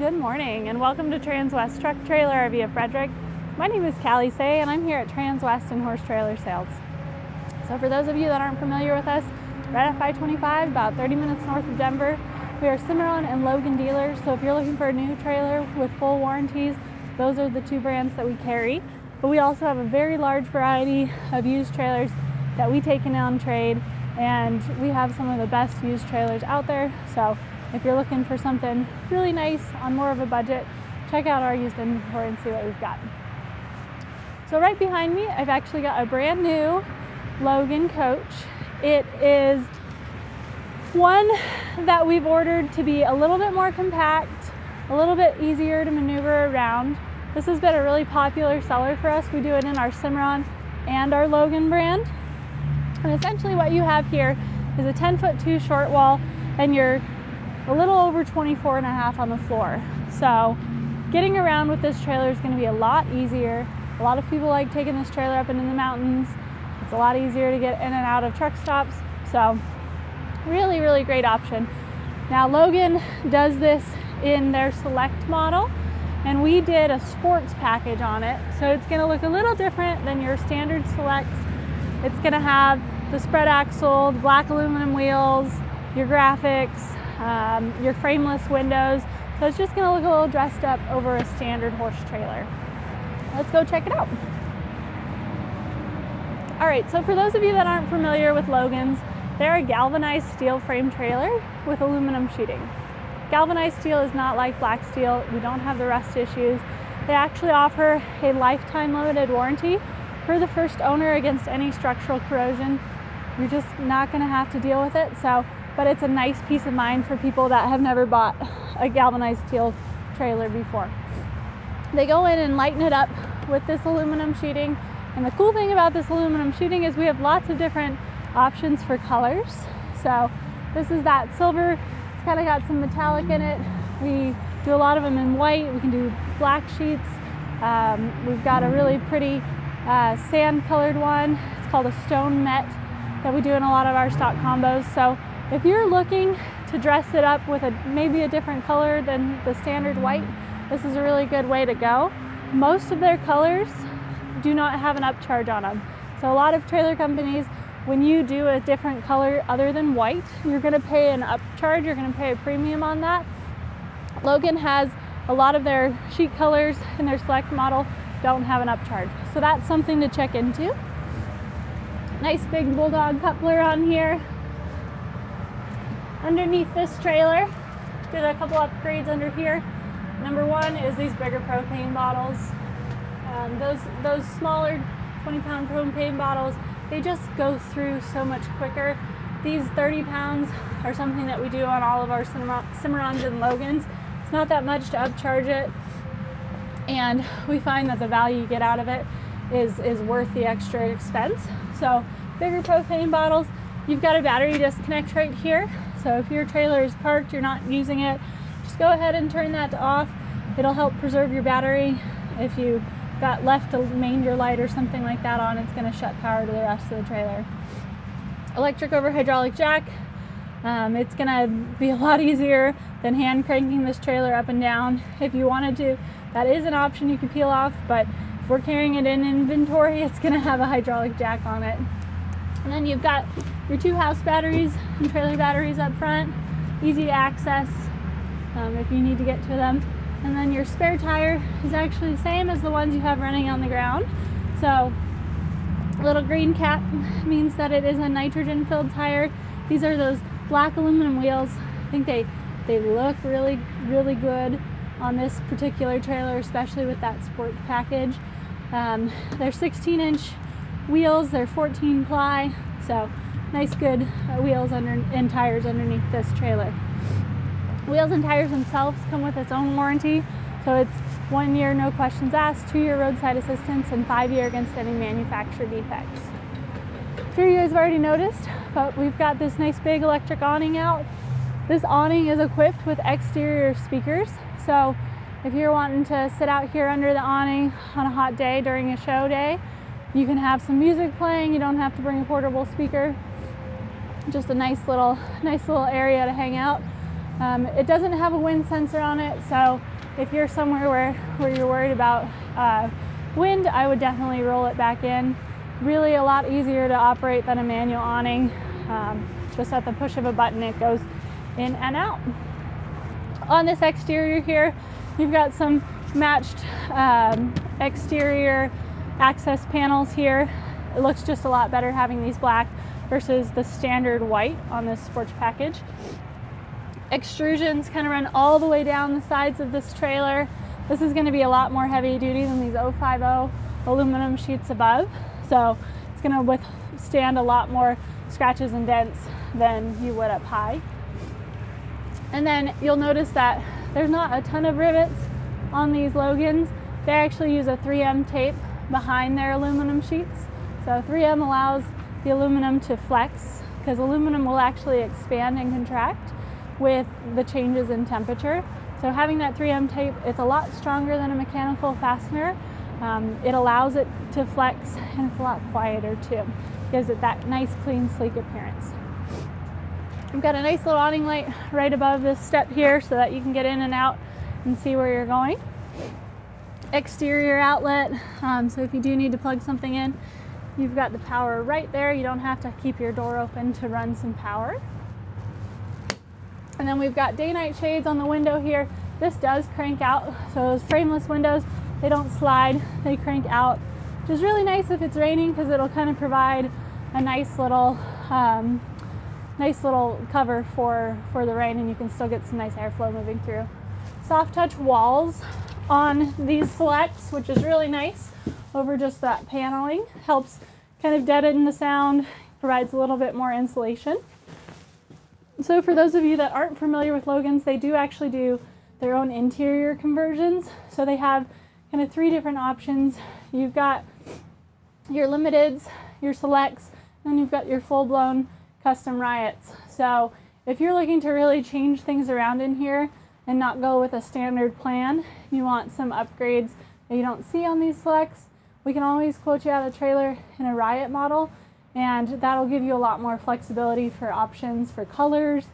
Good morning and welcome to Transwest Truck Trailer RV of Frederick. My name is Cally Saye and I'm here at Transwest and Horse Trailer Sales. So for those of you that aren't familiar with us, right at I-25, about 30 minutes north of Denver, we are Cimarron and Logan dealers. So if you're looking for a new trailer with full warranties, those are the two brands that we carry. But we also have a very large variety of used trailers that we take in on trade and we have some of the best used trailers out there. So if you're looking for something really nice on more of a budget, check out our used inventory and see what we've got. So right behind me, I've actually got a brand new Logan coach. It is one that we've ordered to be a little bit more compact, a little bit easier to maneuver around. This has been a really popular seller for us. We do it in our Cimarron and our Logan brand. And essentially what you have here is a 10 foot two short wall and you're a little over 24 and a half on the floor. So getting around with this trailer is going to be a lot easier. A lot of people like taking this trailer up into the mountains. It's a lot easier to get in and out of truck stops. So really, really great option. Now Logan does this in their select model and we did a sports package on it. So it's gonna look a little different than your standard selects. It's gonna have the spread axle, the black aluminum wheels, your graphics, um, your frameless windows. So it's just gonna look a little dressed up over a standard horse trailer. Let's go check it out. All right, so for those of you that aren't familiar with Logan's, they're a galvanized steel frame trailer with aluminum sheeting. Galvanized steel is not like black steel. We don't have the rust issues. They actually offer a lifetime limited warranty for the first owner against any structural corrosion. You're just not gonna have to deal with it. So but it's a nice peace of mind for people that have never bought a galvanized steel trailer before. They go in and lighten it up with this aluminum sheeting. And the cool thing about this aluminum sheeting is we have lots of different options for colors. So this is that silver, it's kind of got some metallic in it. We do a lot of them in white. We can do black sheets. Um, we've got a really pretty uh, sand colored one. It's called a stone met that we do in a lot of our stock combos. So if you're looking to dress it up with a maybe a different color than the standard white, this is a really good way to go. Most of their colors do not have an upcharge on them. So a lot of trailer companies, when you do a different color other than white, you're gonna pay an upcharge, you're gonna pay a premium on that. Logan has a lot of their sheet colors in their select model don't have an upcharge. So that's something to check into. Nice big bulldog coupler on here underneath this trailer. Did a couple upgrades under here. Number one is these bigger propane bottles. Um, those those smaller 20 pound propane bottles, they just go through so much quicker. These 30 pounds are something that we do on all of our Cimarrons and Logans. It's not that much to upcharge it, and we find that the value you get out of it is is worth the extra expense. So bigger propane bottles. You've got a battery disconnect right here so if your trailer is parked, you're not using it, just go ahead and turn that off. It'll help preserve your battery. If you got left a manger light or something like that on, it's gonna shut power to the rest of the trailer. Electric over hydraulic jack. Um, it's gonna be a lot easier than hand cranking this trailer up and down. If you wanted to, that is an option you can peel off, but if we're carrying it in inventory, it's gonna have a hydraulic jack on it. And then you've got your two house batteries and trailer batteries up front, easy to access um, if you need to get to them. And then your spare tire is actually the same as the ones you have running on the ground. So little green cap means that it is a nitrogen filled tire. These are those black aluminum wheels. I think they, they look really, really good on this particular trailer, especially with that sport package. Um, they're 16 inch wheels. They're 14 ply, so nice good uh, wheels under and tires underneath this trailer. Wheels and tires themselves come with its own warranty, so it's one year no questions asked, two year roadside assistance, and five year against any manufacturer defects. I'm you guys have already noticed, but we've got this nice big electric awning out. This awning is equipped with exterior speakers, so if you're wanting to sit out here under the awning on a hot day during a show day, you can have some music playing. You don't have to bring a portable speaker. Just a nice little, nice little area to hang out. Um, it doesn't have a wind sensor on it, so if you're somewhere where, where you're worried about uh, wind, I would definitely roll it back in. Really a lot easier to operate than a manual awning. Um, just at the push of a button, it goes in and out. On this exterior here, you've got some matched um, exterior access panels here. It looks just a lot better having these black versus the standard white on this sports package. Extrusions kind of run all the way down the sides of this trailer. This is going to be a lot more heavy duty than these 050 aluminum sheets above. So it's going to withstand a lot more scratches and dents than you would up high. And then you'll notice that there's not a ton of rivets on these Logans. They actually use a 3M tape behind their aluminum sheets. So 3M allows the aluminum to flex because aluminum will actually expand and contract with the changes in temperature. So having that 3M tape, it's a lot stronger than a mechanical fastener. Um, it allows it to flex and it's a lot quieter too. Gives it that nice, clean, sleek appearance. We've got a nice little awning light right above this step here so that you can get in and out and see where you're going. Exterior outlet, um, so if you do need to plug something in, you've got the power right there. You don't have to keep your door open to run some power. And then we've got day-night shades on the window here. This does crank out, so those frameless windows, they don't slide, they crank out, which is really nice if it's raining because it'll kind of provide a nice little um, nice little cover for, for the rain and you can still get some nice airflow moving through. Soft touch walls on these selects, which is really nice over just that paneling. Helps kind of deaden the sound, provides a little bit more insulation. So for those of you that aren't familiar with Logans, they do actually do their own interior conversions. So they have kind of three different options. You've got your limiteds, your selects, and you've got your full-blown custom riots. So if you're looking to really change things around in here and not go with a standard plan, you want some upgrades that you don't see on these selects, we can always quote you out a trailer in a riot model and that'll give you a lot more flexibility for options for colors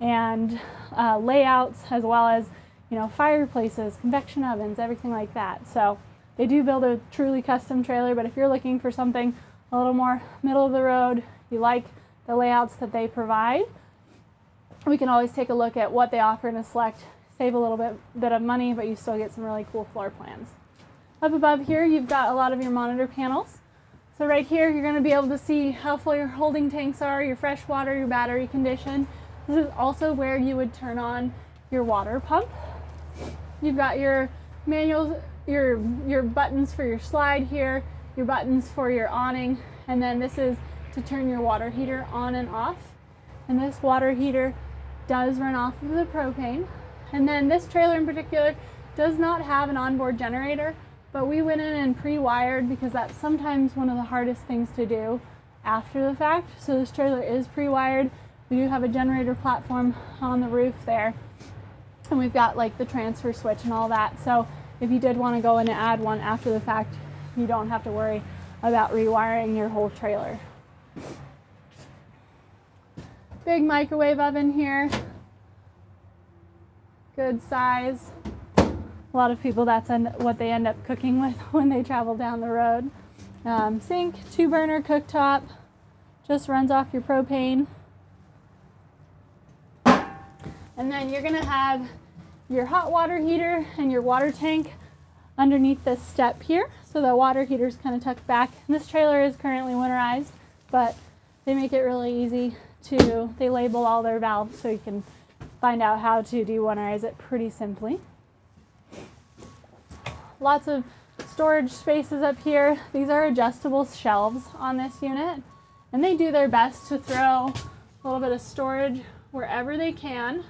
and uh, layouts as well as you know fireplaces convection ovens everything like that so they do build a truly custom trailer but if you're looking for something a little more middle of the road you like the layouts that they provide. We can always take a look at what they offer in a select, save a little bit, bit of money, but you still get some really cool floor plans. Up above here, you've got a lot of your monitor panels. So right here, you're going to be able to see how full your holding tanks are, your fresh water, your battery condition. This is also where you would turn on your water pump. You've got your manuals, your, your buttons for your slide here, your buttons for your awning, and then this is to turn your water heater on and off. And this water heater does run off of the propane. And then this trailer in particular does not have an onboard generator, but we went in and pre-wired because that's sometimes one of the hardest things to do after the fact. So this trailer is pre-wired. We do have a generator platform on the roof there. And we've got like the transfer switch and all that. So if you did want to go in and add one after the fact, you don't have to worry about rewiring your whole trailer. Big microwave oven here. Good size. A lot of people, that's what they end up cooking with when they travel down the road. Um, sink, two burner cooktop, just runs off your propane. And then you're gonna have your hot water heater and your water tank underneath this step here. So the water heater is kind of tucked back. This trailer is currently winterized but they make it really easy to, they label all their valves so you can find out how to de-winterize it pretty simply. Lots of storage spaces up here. These are adjustable shelves on this unit and they do their best to throw a little bit of storage wherever they can.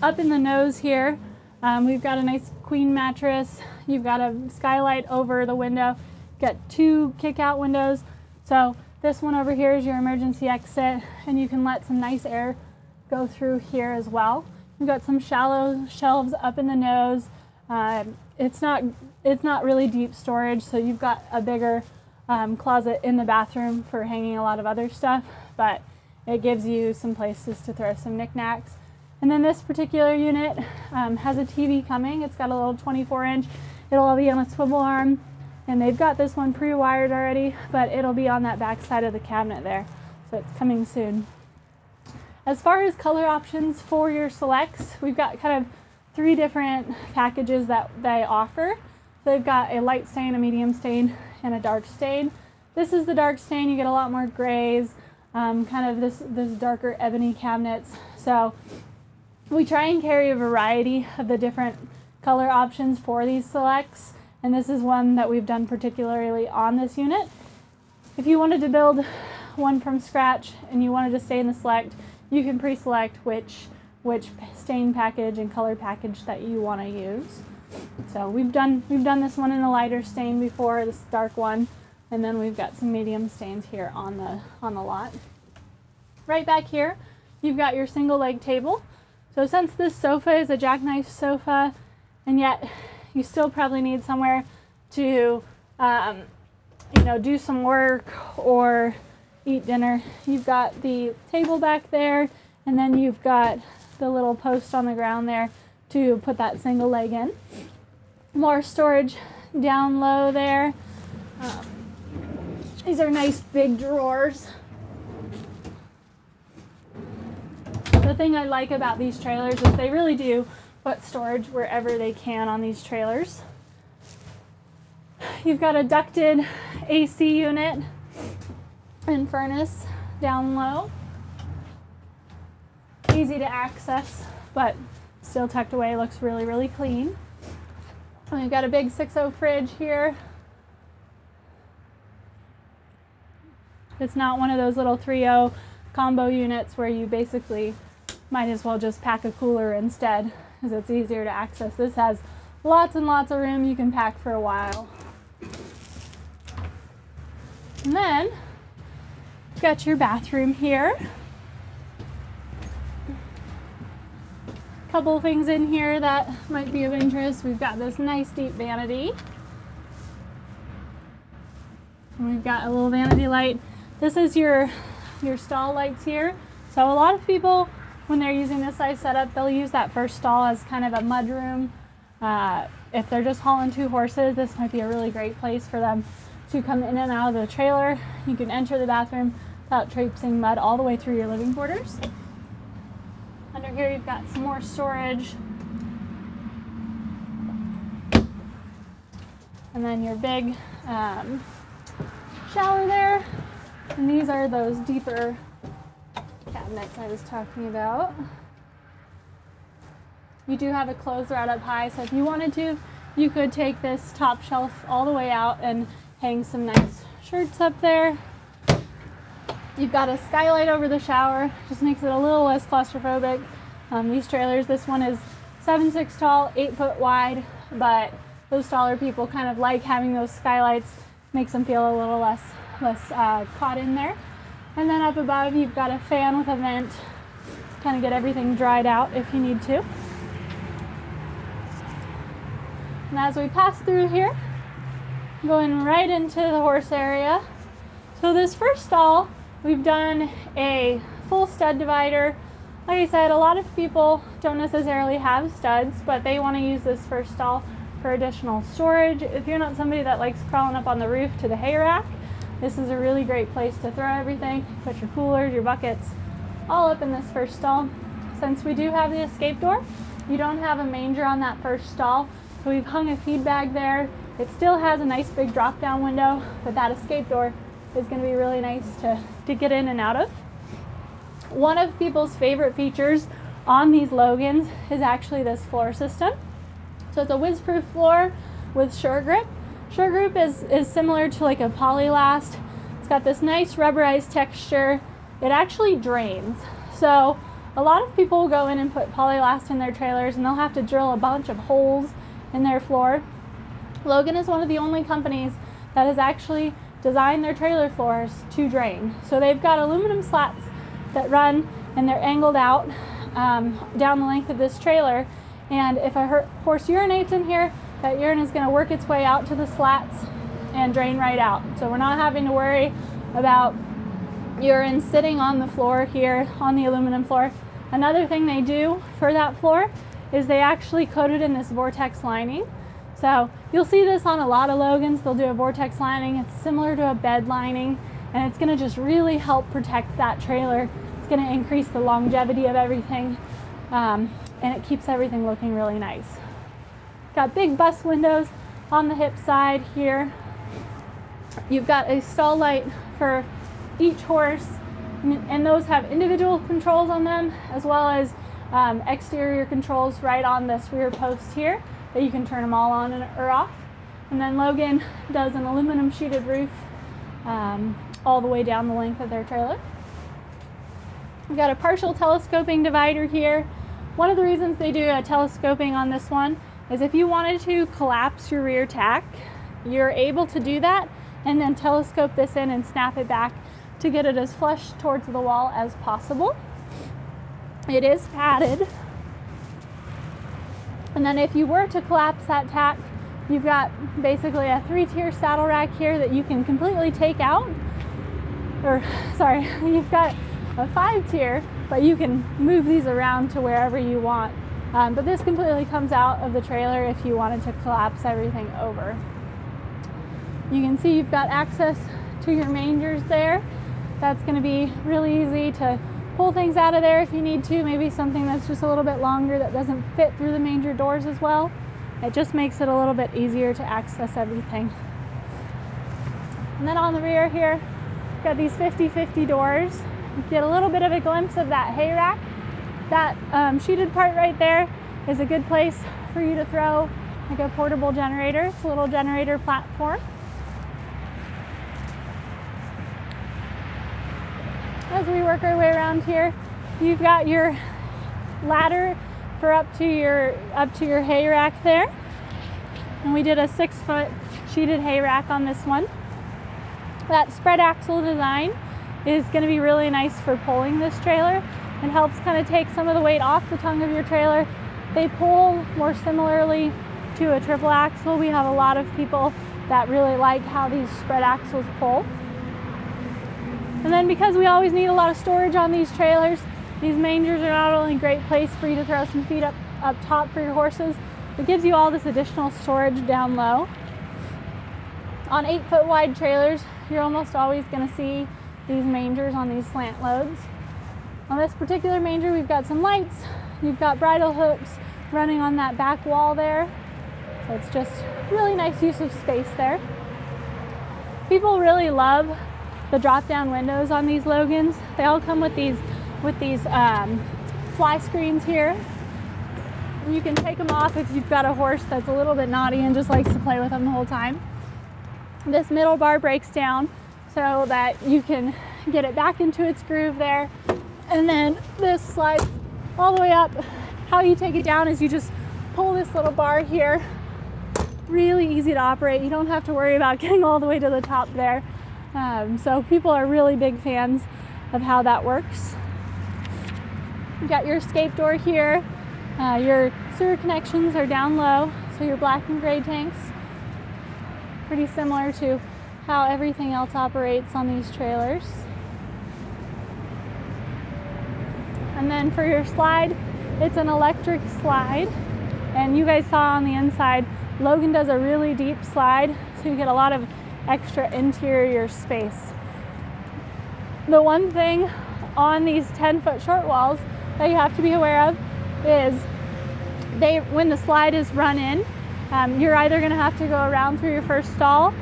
Up in the nose here, um, we've got a nice queen mattress. You've got a skylight over the window. Got two kick out windows. So this one over here is your emergency exit and you can let some nice air go through here as well. We've got some shallow shelves up in the nose. Um, it's not it's not really deep storage, so you've got a bigger um, closet in the bathroom for hanging a lot of other stuff. But it gives you some places to throw some knickknacks. And then this particular unit um, has a TV coming. It's got a little 24 inch. It'll all be on a swivel arm. And they've got this one pre-wired already, but it'll be on that back side of the cabinet there. So it's coming soon. As far as color options for your selects, we've got kind of three different packages that they offer. They've got a light stain, a medium stain, and a dark stain. This is the dark stain. You get a lot more grays, um, kind of this, this darker ebony cabinets. So we try and carry a variety of the different color options for these selects. And this is one that we've done particularly on this unit. If you wanted to build one from scratch and you wanted to stay in the select, you can pre-select which which stain package and color package that you want to use. So we've done we've done this one in a lighter stain before, this dark one, and then we've got some medium stains here on the on the lot. Right back here, you've got your single leg table. So since this sofa is a jackknife sofa, and yet you still probably need somewhere to um, you know do some work or eat dinner. You've got the table back there, and then you've got the little post on the ground there to put that single leg in. More storage down low there. Um, these are nice big drawers. The thing I like about these trailers is they really do put storage wherever they can on these trailers. You've got a ducted AC unit and furnace down low. Easy to access, but still tucked away, looks really, really clean. And we've got a big 6.0 fridge here. It's not one of those little 3.0 combo units where you basically might as well just pack a cooler instead because it's easier to access. This has lots and lots of room you can pack for a while. And then got your bathroom here. A Couple things in here that might be of interest. We've got this nice deep vanity. We've got a little vanity light. This is your your stall lights here. So a lot of people, when they're using this size setup, they'll use that first stall as kind of a mudroom. Uh, if they're just hauling two horses, this might be a really great place for them to come in and out of the trailer. You can enter the bathroom without traipsing mud all the way through your living quarters. Under here you've got some more storage. And then your big um, shower there. And these are those deeper cabinets I was talking about. You do have a clothes rod up high, so if you wanted to, you could take this top shelf all the way out and hang some nice shirts up there. You've got a skylight over the shower, just makes it a little less claustrophobic. Um, these trailers, this one is seven six tall, 8 foot wide, but those taller people kind of like having those skylights, makes them feel a little less, less uh, caught in there. And then up above, you've got a fan with a vent, kind of get everything dried out if you need to. And as we pass through here, going right into the horse area. So this first stall We've done a full stud divider. Like I said, a lot of people don't necessarily have studs, but they want to use this first stall for additional storage. If you're not somebody that likes crawling up on the roof to the hay rack, this is a really great place to throw everything. Put your coolers, your buckets, all up in this first stall. Since we do have the escape door, you don't have a manger on that first stall, so we've hung a feed bag there. It still has a nice big drop down window, but that escape door is going to be really nice to, to get in and out of. One of people's favorite features on these Logans is actually this floor system. So it's a whiz-proof floor with Sure Grip. Sure Grip is, is similar to like a Polylast. It's got this nice rubberized texture. It actually drains. So a lot of people will go in and put Polylast in their trailers and they'll have to drill a bunch of holes in their floor. Logan is one of the only companies that has actually designed their trailer floors to drain. So they've got aluminum slats that run and they're angled out um, down the length of this trailer. And if a horse urinates in here, that urine is going to work its way out to the slats and drain right out. So we're not having to worry about urine sitting on the floor here on the aluminum floor. Another thing they do for that floor is they actually coat it in this vortex lining. So you'll see this on a lot of Logans. They'll do a vortex lining. It's similar to a bed lining and it's gonna just really help protect that trailer. It's gonna increase the longevity of everything um, and it keeps everything looking really nice. Got big bus windows on the hip side here. You've got a stall light for each horse and those have individual controls on them as well as um, exterior controls right on this rear post here that you can turn them all on or off. And then Logan does an aluminum sheeted roof um, all the way down the length of their trailer. We've got a partial telescoping divider here. One of the reasons they do a telescoping on this one is if you wanted to collapse your rear tack, you're able to do that and then telescope this in and snap it back to get it as flush towards the wall as possible. It is padded. And then if you were to collapse that tack, you've got basically a three tier saddle rack here that you can completely take out. Or, sorry, you've got a five tier, but you can move these around to wherever you want. Um, but this completely comes out of the trailer if you wanted to collapse everything over. You can see you've got access to your mangers there. That's going to be really easy to pull things out of there if you need to. Maybe something that's just a little bit longer that doesn't fit through the manger doors as well. It just makes it a little bit easier to access everything. And then on the rear here, got these 50-50 doors. You get a little bit of a glimpse of that hay rack. That um, sheeted part right there is a good place for you to throw like a portable generator. It's a little generator platform. as we work our way around here. You've got your ladder for up to your up to your hay rack there. And we did a six foot sheeted hay rack on this one. That spread axle design is going to be really nice for pulling this trailer and helps kind of take some of the weight off the tongue of your trailer. They pull more similarly to a triple axle. We have a lot of people that really like how these spread axles pull. And then because we always need a lot of storage on these trailers, these mangers are not only a great place for you to throw some feed up, up top for your horses, it gives you all this additional storage down low. On eight foot wide trailers, you're almost always gonna see these mangers on these slant loads. On this particular manger, we've got some lights, you've got bridle hooks running on that back wall there. So it's just really nice use of space there. People really love the drop down windows on these Logans. They all come with these with these um, fly screens here. You can take them off if you've got a horse that's a little bit naughty and just likes to play with them the whole time. This middle bar breaks down so that you can get it back into its groove there. And then this slides all the way up. How you take it down is you just pull this little bar here. Really easy to operate. You don't have to worry about getting all the way to the top there. Um, so people are really big fans of how that works. You got your escape door here. Uh, your sewer connections are down low, so your black and gray tanks. Pretty similar to how everything else operates on these trailers. And then for your slide, it's an electric slide. And you guys saw on the inside, Logan does a really deep slide, so you get a lot of extra interior space. The one thing on these 10 foot short walls that you have to be aware of is they when the slide is run in, um, you're either going to have to go around through your first stall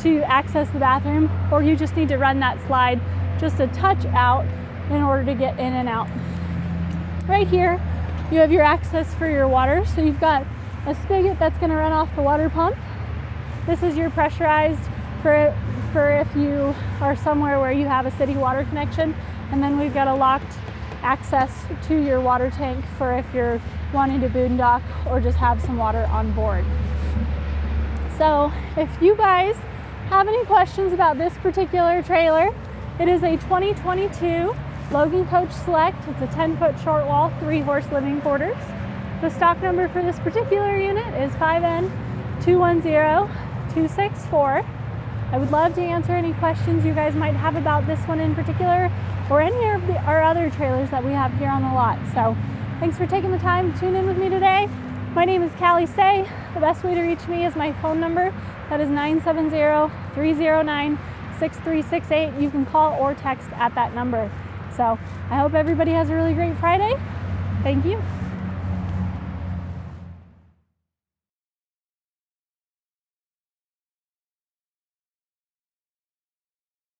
to access the bathroom, or you just need to run that slide just a touch out in order to get in and out. Right here, you have your access for your water. So you've got a spigot that's going to run off the water pump. This is your pressurized for, for if you are somewhere where you have a city water connection. And then we've got a locked access to your water tank for if you're wanting to boondock or just have some water on board. So if you guys have any questions about this particular trailer, it is a 2022 Logan Coach Select. It's a 10 foot short wall, three horse living quarters. The stock number for this particular unit is 5N210264. I would love to answer any questions you guys might have about this one in particular or any of the, our other trailers that we have here on the lot. So thanks for taking the time to tune in with me today. My name is Cally Saye. The best way to reach me is my phone number. That is 970-309-6368. You can call or text at that number. So I hope everybody has a really great Friday. Thank you.